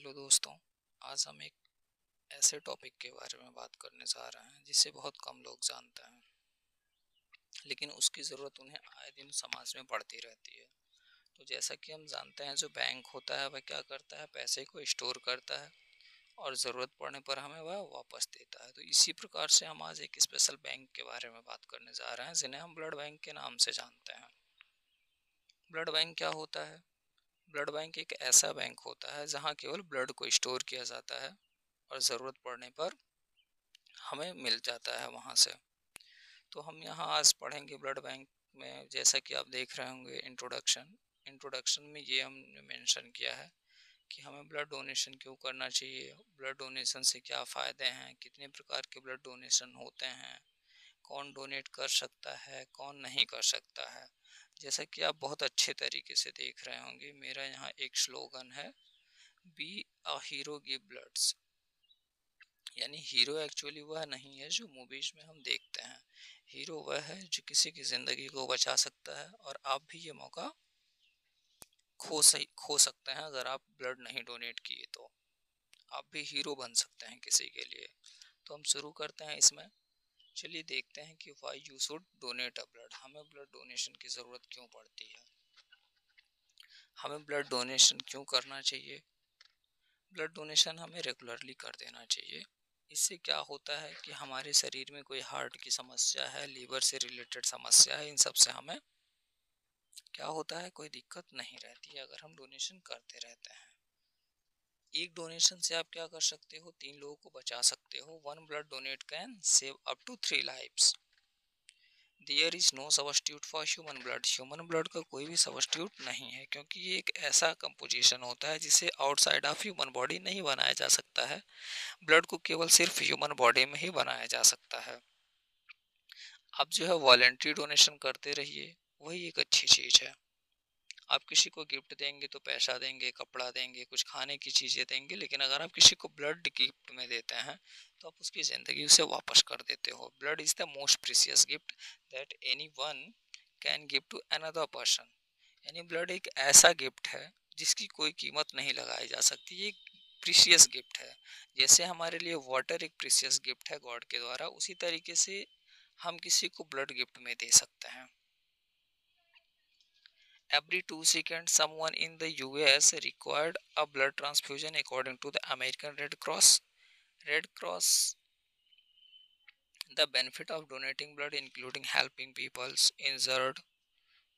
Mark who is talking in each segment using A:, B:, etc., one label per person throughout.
A: Hello दोस्तों, आज हम एक ऐसे टॉपिक के बारे में बात करने जा रहे हैं, जिसे बहुत कम लोग जानते हैं। लेकिन उसकी ज़रूरत उन्हें आए दिन समाज में पड़ती रहती है। तो जैसा कि हम जानते हैं, जो बैंक होता है, वह क्या करता है? पैसे को स्टोर करता है और ज़रूरत पड़ने पर हमें वह वापस देता है। तो इसी प्रकार से हम आज एक स्पेशल बैंक के बारे में बात करने जा रहे हैं, जिन्हें हम ब्लड बैंक के नाम से जानते हैं। ब्लड बैंक क्या होता है? ब्लड बैंक एक ऐसा बैंक होता है जहाँ केवल ब्लड को स्टोर किया जाता है और ज़रूरत पड़ने पर हमें मिल जाता है वहाँ से। तो हम यहाँ आज पढ़ेंगे ब्लड बैंक में, जैसा कि आप देख रहे होंगे इंट्रोडक्शन इंट्रोडक्शन में ये हमने मेंशन किया है कि हमें ब्लड डोनेशन क्यों करना चाहिए ब्लड डोनेशन से क्या फ़ायदे हैं, कितने प्रकार के ब्लड डोनेशन होते हैं, कौन डोनेट कर सकता है, कौन नहीं कर सकता है। जैसा कि आप बहुत अच्छे तरीके से देख रहे होंगे, मेरा यहाँ एक स्लोगन है be a hero give bloods यानी हीरो एक्चुअली वह नहीं है जो मूवीज़ में हम देखते हैं। हीरो वह है जो किसी की ज़िंदगी को बचा सकता है और आप भी ये मौका खो सही, खो सकते हैं अगर आप ब्लड नहीं डोनेट किए तो। आप भी हीरो बन सकते हैं किसी के लिए। तो हम शुरू करते हैं इसमें। चलिए देखते हैं कि why you should donate a blood हमें ब्लड डोनेशन की ज़रूरत क्यों पड़ती है? हमें ब्लड डोनेशन क्यों करना चाहिए? ब्लड डोनेशन हमें रेगुलरली कर देना चाहिए। इससे क्या होता है कि हमारे शरीर में कोई हार्ट की समस्या है लीवर से रिलेटेड समस्या है, इन सबसे हमें क्या होता है? कोई दिक्कत नहीं रहती है अगर हम डोनेशन करते रहते हैं। एक डोनेशन से आप क्या कर सकते हो? तीन लोगों को बचा सकते हो। One blood donate can save up to three lifes there is no substitute for human blood human blood का कोई भी सबस्टिट्यूट नहीं है, क्योंकि ये एक ऐसा कंपोजिशन होता है जिसे आउटसाइड ऑफ़ ह्यूमन बॉडी नहीं बनाया जा सकता है। ब्लड को केवल सिर्फ़ ह्यूमन बॉडी में ही बनाया जा सकता है। आप जो है वॉलेंट्री डोनेशन करते रहिए, वही एक अच्छी चीज़ है। आप किसी को गिफ्ट देंगे तो पैसा देंगे, कपड़ा देंगे, कुछ खाने की चीज़ें देंगे, लेकिन अगर आप किसी को ब्लड गिफ्ट में देते हैं तो आप उसकी ज़िंदगी उसे वापस कर देते हो। Blood is the most precious gift that anyone can give to another person. यानी ब्लड एक ऐसा गिफ्ट है, जिसकी कोई कीमत नहीं लगाई जा सकती, ये प्रीसियस गिफ्ट है। जैसे हमारे लिए वाटर एक प्रीसियस गिफ्ट है गॉड के द्वारा, उसी तरीके से हम किसी को ब्लड गिफ्ट में दे सकते हैं। Every two seconds, someone in the US required a blood transfusion according to the American Red Cross. Red Cross the benefit of donating blood including helping people injured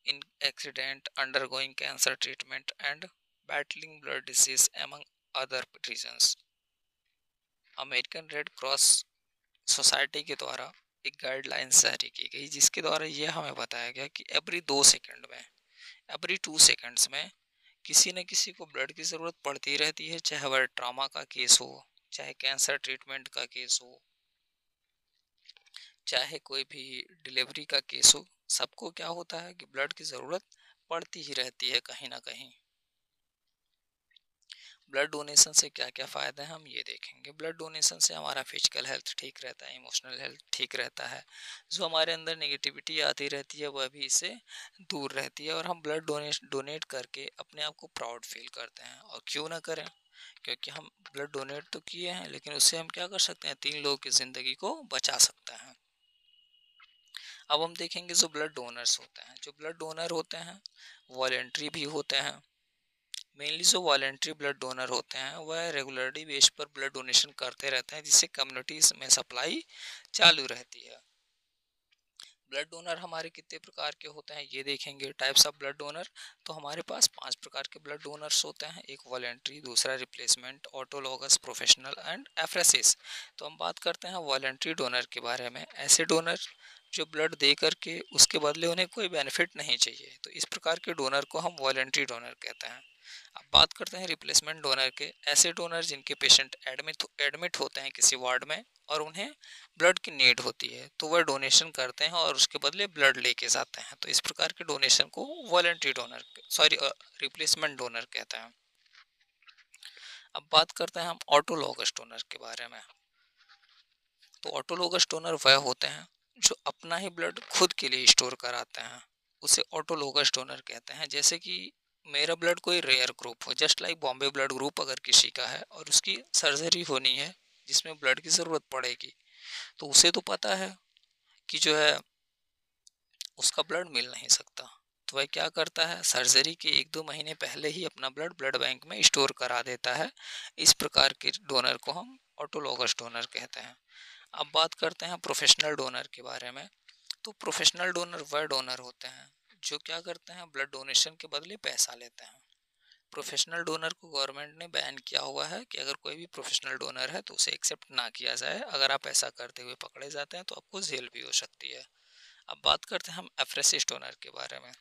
A: in accident undergoing cancer treatment and battling blood disease among other reasons American Red Cross Society के द्वारा एक guidelines जारी की गई जिसके द्वारा यह हमें बताया गया कि एवरी दो सेकंड में एवरी टू सेकेंड्स में, किसी न किसी को ब्लड की ज़रूरत पड़ती रहती है, चाहे वह ट्रामा का केस हो, चाहे कैंसर ट्रीटमेंट का केस हो, चाहे कोई भी डिलीवरी का केस हो, सबको क्या होता है कि ब्लड की ज़रूरत पड़ती ही रहती है कहीं ना कहीं। ब्लड डोनेशन से क्या क्या फ़ायदे हैं, हम ये देखेंगे। ब्लड डोनेशन से हमारा फ़िज़िकल हेल्थ ठीक रहता है इमोशनल हेल्थ ठीक रहता है। जो हमारे अंदर नेगेटिविटी आती रहती है, वह भी इससे दूर रहती है और हम ब्लड डोनेट डोनेट करके अपने आप को प्राउड फील करते हैं। और क्यों ना करें? क्योंकि हम ब्लड डोनेट तो किए हैं, लेकिन उससे हम क्या कर सकते हैं? तीन लोगों की ज़िंदगी को बचा सकते हैं। अब हम देखेंगे जो ब्लड डोनर्स होते हैं। जो ब्लड डोनर होते हैं वॉलेंट्री भी होते हैं। मेनली जो वॉलेंट्री ब्लड डोनर होते हैं, वह रेगुलरली बेस पर ब्लड डोनेशन करते रहते हैं, जिससे कम्युनिटीज में सप्लाई चालू रहती है। ब्लड डोनर हमारे कितने प्रकार के होते हैं, ये देखेंगे। टाइप्स ऑफ़ ब्लड डोनर तो हमारे पास पाँच प्रकार के ब्लड डोनर्स होते हैं। एक वॉलेंट्री दूसरा replacement autologous professional and apheresis तो हम बात करते हैं वॉलेंट्री डोनर के बारे में। ऐसे डोनर जो ब्लड दे करके उसके बदले उन्हें कोई बेनिफिट नहीं चाहिए। तो इस प्रकार के डोनर को हम वॉलेंट्री डोनर कहते हैं। अब बात करते हैं रिप्लेसमेंट डोनर के। ऐसे डोनर जिनके पेशेंट एडमिट एडमिट होते हैं किसी वार्ड में और उन्हें ब्लड की नीड होती है तो वह डोनेशन करते हैं और उसके बदले ब्लड लेके जाते हैं। तो इस प्रकार के डोनेशन को voluntary donor sorry replacement donor कहते हैं। अब बात करते हैं हम ऑटोलॉगस डोनर के बारे में। तो ऑटोलॉगस डोनर वह होते हैं जो अपना ही ब्लड खुद के लिए स्टोर कराते हैं। उसे ऑटोलोगस डोनर कहते हैं। जैसे कि मेरा ब्लड कोई रेयर ग्रुप हो, just like Bombay blood group अगर किसी का है और उसकी सर्जरी होनी है, जिसमें ब्लड की ज़रूरत पड़ेगी तो उसे तो पता है कि जो है उसका ब्लड मिल नहीं सकता। तो वह क्या करता है, सर्जरी के एक दो महीने पहले ही अपना ब्लड ब्लड बैंक में स्टोर करा देता है। इस प्रकार के डोनर को हम ऑटोलॉगस डोनर कहते हैं। अब बात करते हैं प्रोफेशनल डोनर के बारे में। तो प्रोफेशनल डोनर वह डोनर होते हैं जो क्या करते हैं? ब्लड डोनेशन के बदले पैसा लेते हैं। प्रोफेशनल डोनर को गवर्नमेंट ने बैन किया हुआ है कि अगर कोई भी प्रोफेशनल डोनर है तो उसे एक्सेप्ट ना किया जाए। अगर आप ऐसा करते हुए पकड़े जाते हैं तो आपको जेल भी हो सकती है। अब बात करते हैं हम एफ्रेसिस डोनर के बारे में।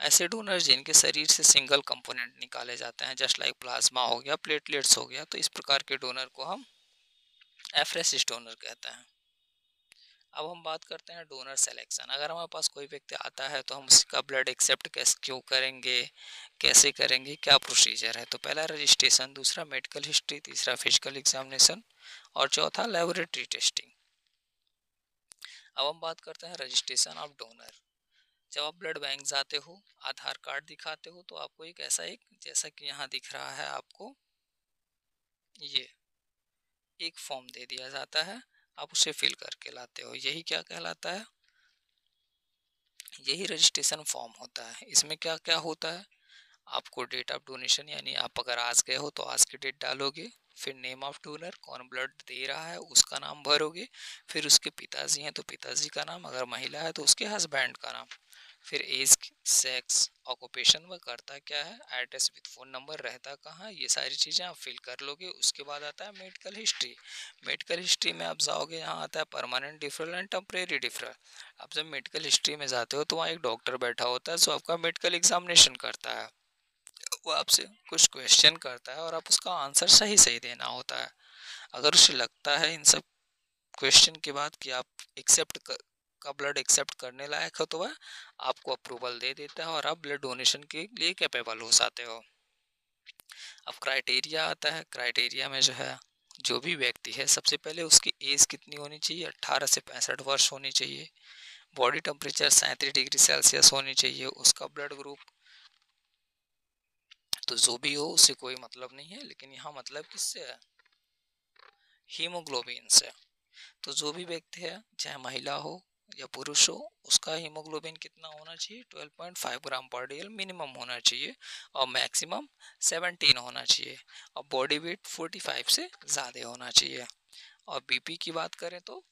A: ऐसे डोनर जिनके शरीर से सिंगल कंपोनेंट निकाले जाते हैं जस्ट लाइक प्लाज्मा हो गया प्लेटलेट्स हो गया तो इस प्रकार के डोनर को हम एफ्रेसिस डोनर कहते हैं। अब हम बात करते हैं डोनर सेलेक्शन। अगर हमारे पास कोई व्यक्ति आता है तो हम उसका ब्लड एक्सेप्ट कैसे, क्यों करेंगे? कैसे करेंगे? क्या प्रोसीजर है? तो पहला रजिस्ट्रेशन, दूसरा मेडिकल हिस्ट्री, तीसरा फ़िज़िकल एग्जामिनेशन और चौथा लेबोरेटरी टेस्टिंग। अब हम बात करते हैं रजिस्ट्रेशन ऑफ़ डोनर। जब आप ब्लड बैंक जाते हो, आधार कार्ड दिखाते हो तो आपको एक ऐसा एक, जैसा कि यहाँ दिख रहा है आपको, ये एक फॉर्म दे दिया जाता है। आप उसे फिल करके लाते हो। यही क्या कहलाता है? यही रजिस्ट्रेशन फॉर्म होता है। इसमें क्या क्या होता है? आपको डेट ऑफ़ डोनेशन यानी आप अगर आज गए हो तो आज की डेट डालोगे, फिर नेम ऑफ़ डोनर कौन ब्लड दे रहा है, उसका नाम भरोगे, फिर उसके पिताजी हैं तो पिताजी का नाम, अगर महिला है तो उसके हस्बैंड का नाम। फिर एज सेक्स ऑक्यूपेशन वह करता क्या है? एड्रेस विद फ़ोन नंबर रहता कहाँ? ये सारी चीज़ें आप फिल कर लोगे, उसके बाद आता है मेडिकल हिस्ट्री मेडिकल हिस्ट्री में आप जाओगे, यहाँ आता है permanent deferral and temporary deferral आप जब मेडिकल हिस्ट्री में जाते हो तो वहाँ एक डॉक्टर बैठा होता है, जो आपका मेडिकल एग्जामिनेशन करता है. वो आपसे कुछ क्वेश्चन करता है और आप उसका आंसर सही सही देना होता है. अगर उसे लगता है इन सब क्वेश्चन के बाद कि आप एक्सेप्ट कर, का ब्लड एक्सेप्ट करने लायक हो तो वह आपको अप्रूवल दे देता है और आप ब्लड डोनेशन के लिए कैपेबल हो जाते हो। अब क्राइटेरिया आता है। क्राइटेरिया में जो है जो भी व्यक्ति है सबसे पहले उसकी एज कितनी होनी चाहिए? अट्ठारह से पैंसठ वर्ष होनी चाहिए। बॉडी टेम्परेचर सैंतीस डिग्री सेल्सियस होनी चाहिए। उसका ब्लड ग्रुप तो जो भी हो उससे कोई मतलब नहीं है। लेकिन यहाँ मतलब किससे है? हीमोग्लोबिन से। तो जो भी व्यक्ति है चाहे महिला हो या पुरुष हो, उसका हीमोग्लोबिन कितना होना चाहिए? 12.5 ग्राम पर डे, मिनिमम होना चाहिए और मैक्सिमम 17 होना चाहिए। और बॉडी वेट 45 से ज़्यादा होना चाहिए। और बीपी की बात करें तो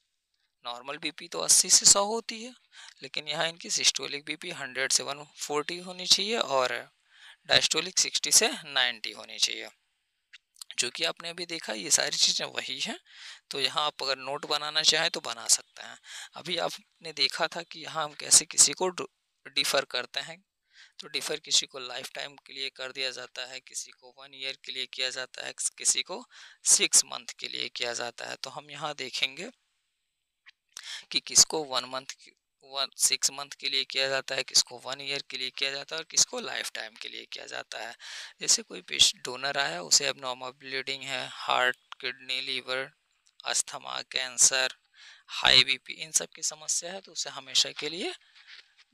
A: नॉर्मल बीपी तो 80 से 100 होती है, लेकिन यहाँ इनकी सिस्टोलिक बीपी 100 से 140 होनी चाहिए और डायस्टोलिक 60 से 90 होनी चाहिए। जो कि आपने अभी देखा, ये सारी चीज़ें वही हैं। तो यहाँ आप अगर नोट बनाना चाहें तो बना सकते हैं। अभी आपने देखा था कि यहाँ हम कैसे किसी को डिफ़र करते हैं। तो डिफ़र किसी को लाइफ टाइम के लिए कर दिया जाता है, किसी को वन ईयर के लिए किया जाता है किसी को सिक्स मंथ के लिए किया जाता है। तो हम यहाँ देखेंगे कि किसको one month one, six month के लिए किया जाता है, किसको वन ईयर के लिए किया जाता है और किसको लाइफ टाइम के लिए किया जाता है। जैसे कोई पेश, डोनर आया, उसे अब नॉर्मल ब्लीडिंग है heart kidney liver asthma cancer high BP इन सब की समस्या है तो उसे हमेशा के लिए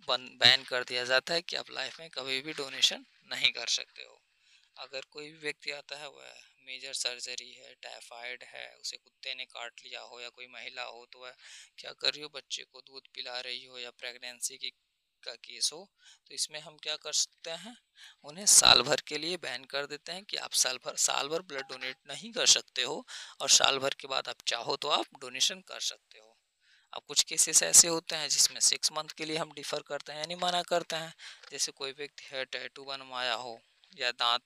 A: बन बैन कर दिया जाता है कि आप लाइफ में कभी भी डोनेशन नहीं कर सकते हो। अगर कोई भी व्यक्ति आता है, वह मेजर सर्जरी है, टाइफाइड है, उसे कुत्ते ने काट लिया हो या कोई महिला हो तो वह क्या कर रही हो? बच्चे को दूध पिला रही हो या प्रेगनेंसी की, का केस हो तो इसमें हम क्या कर सकते हैं? उन्हें साल भर के लिए बैन कर देते हैं कि आप साल भर साल भर ब्लड डोनेट नहीं कर सकते हो और साल भर के बाद आप चाहो तो आप डोनेशन कर सकते हो। अब कुछ केसेस ऐसे होते हैं जिसमें सिक्स मंथ के लिए हम डिफ़र करते हैं यानी मना करते हैं। जैसे कोई व्यक्ति है टैटू बनवाया हो या दांत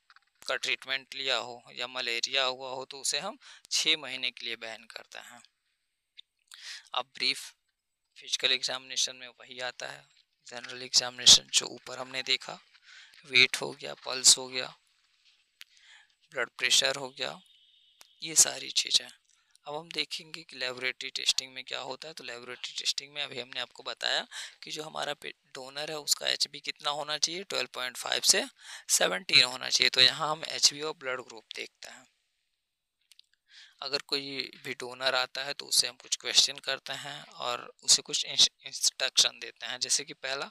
A: का ट्रीटमेंट लिया हो या मलेरिया हुआ हो तो उसे हम छः महीने के लिए बैन करते हैं। अब ब्रीफ फ़िज़िकल एग्जामिनेशन में वही आता है। जनरल एग्जामिनेशन जो ऊपर हमने देखा वेट हो गया पल्स हो गया ब्लड प्रेशर हो गया, ये सारी चीज़ें। अब हम देखेंगे कि लेबोरेटरी टेस्टिंग में क्या होता है। तो लेबोरेटरी टेस्टिंग में अभी हमने आपको बताया कि जो हमारा डोनर है, उसका एचबी कितना होना चाहिए? 12.5 से 17 होना चाहिए। तो यहाँ हम एचबी और ब्लड ग्रुप देखते हैं। अगर कोई भी डोनर आता है तो उससे हम कुछ क्वेश्चन करते हैं और उसे कुछ इंस्ट्रक्शन देते हैं। जैसे कि पहला,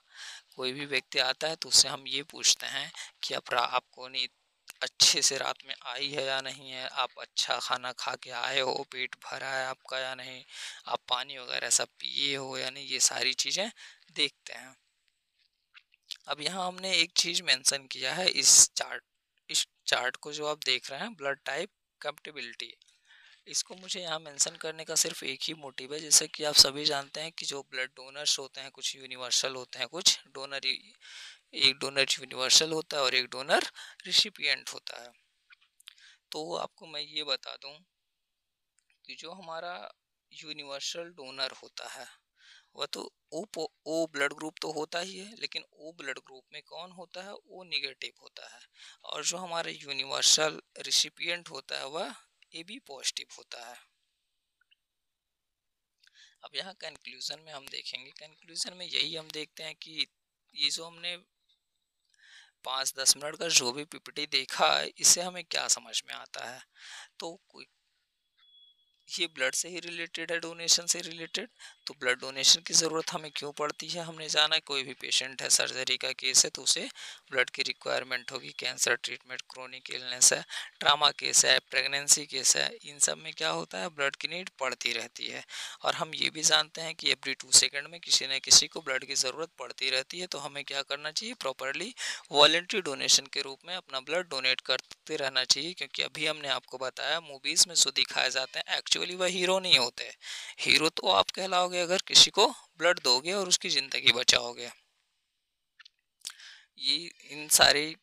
A: कोई भी व्यक्ति आता है तो उससे हम ये पूछते हैं कि आप आपको नींद अच्छे से रात में आई है या नहीं है, आप अच्छा खाना खा के आए हो, पेट भरा है आपका या नहीं, आप पानी वगैरह सब पिए हो या नहीं, ये सारी चीज़ें देखते हैं। अब यहाँ हमने एक चीज़ मेंशन किया है, इस चार्ट इस चार्ट को जो आप देख रहे हैं, ब्लड टाइप कंपेटिबिलिटी। इसको मुझे यहाँ मेंशन करने का सिर्फ़ एक ही मोटिव है, जैसे कि आप सभी जानते हैं कि जो ब्लड डोनर्स होते हैं, कुछ यूनिवर्सल होते हैं, कुछ डोनर एक डोनर यूनिवर्सल होता है और एक डोनर रिसिपियंट होता है। तो आपको मैं ये बता दूँ कि जो हमारा यूनिवर्सल डोनर होता है, वह तो ओ ओ ब्लड ग्रुप तो होता ही है, लेकिन ओ ब्लड ग्रुप में कौन होता है? ओ निगेटिव होता है। और जो हमारा यूनिवर्सल रिसिपियंट होता है, वह ए बी पॉजिटिव होता है। अब यहाँ कंक्लूजन में हम देखेंगे। कंक्लूजन में यही हम देखते हैं कि ये जो हमने पाँच दस मिनट का जो भी पीपीटी देखा है इससे हमें क्या समझ में आता है? तो कोई, ये ब्लड से ही रिलेटेड है, डोनेशन से रिलेटेड? तो ब्लड डोनेशन की ज़रूरत हमें क्यों पड़ती है? हमने जाना कोई भी पेशेंट है सर्जरी का केस है तो उसे ब्लड की रिक्वायरमेंट होगी। कैंसर ट्रीटमेंट क्रोनिक इलनेस है ट्रामा केस है प्रेगनेंसी केस है, इन सब में क्या होता है? ब्लड की नीड पड़ती रहती है। और हम ये भी जानते हैं कि एवरी टू सेकेंड में किसी न किसी को ब्लड की ज़रूरत पड़ती रहती है तो हमें क्या करना चाहिए? प्रॉपरली वॉलेंट्री डोनेशन के रूप में अपना ब्लड डोनेट करते रहना चाहिए, क्योंकि अभी हमने आपको बताया मूवीज़ में सो दिखाए जाते हैं एक्चुअली वह हीरो नहीं होते। हीरो तो आप कहलाओगे अगर किसी को ब्लड दोगे और उसकी ज़िंदगी बचाओगे। ये, इन सारे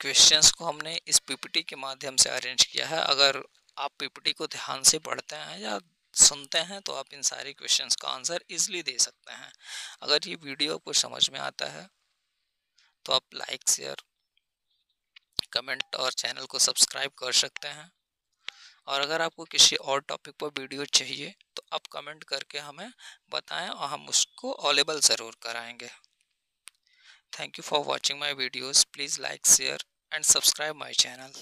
A: क्वेश्चंस को हमने इस पीपीटी के माध्यम से अरेंज किया है। अगर आप पीपीटी को ध्यान से पढ़ते हैं या सुनते हैं तो आप इन सारे क्वेश्चंस का आंसर इजली दे सकते हैं। अगर ये वीडियो आपको समझ में आता है तो आप लाइक शेयर कमेंट और चैनल को सब्सक्राइब कर सकते हैं। और अगर आपको किसी और टॉपिक पर वीडियो चाहिए तो आप कमेंट करके हमें बताएँ और हम उसको अवेलेबल ज़रूर कराएँगे। Thank you for watching my videos please like share and subscribe my channel